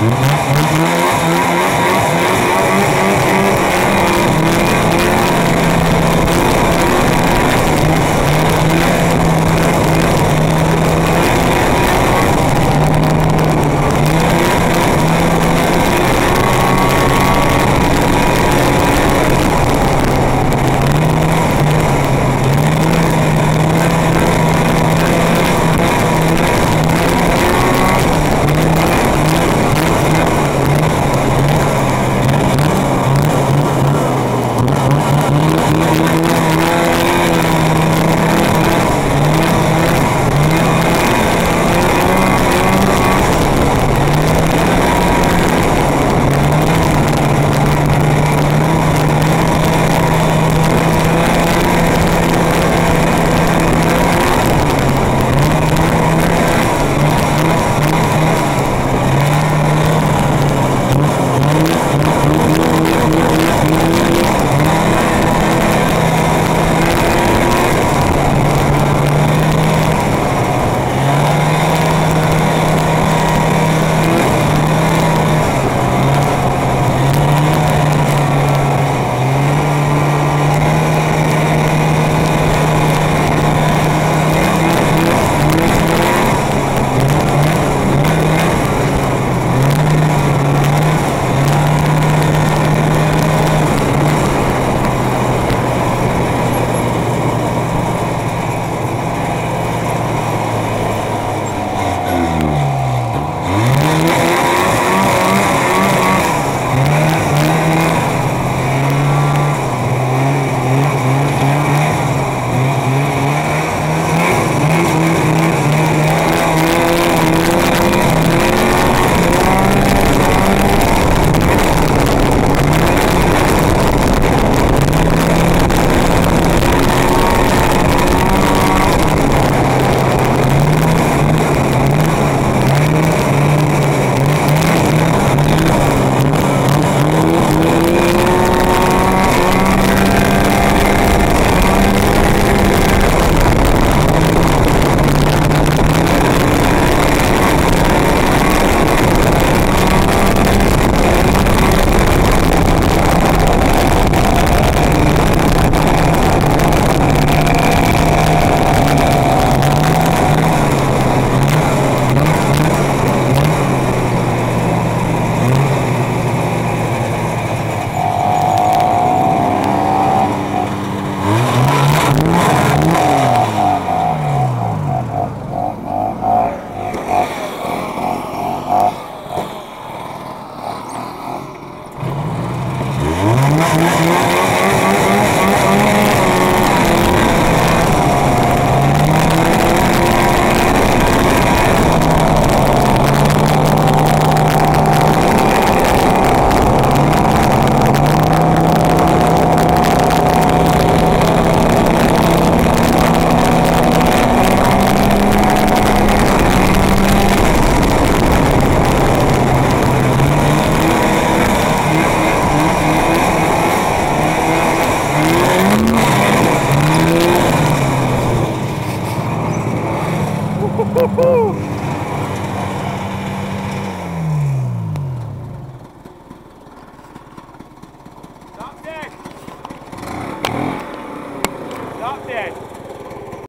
Mm-hmm. Woo!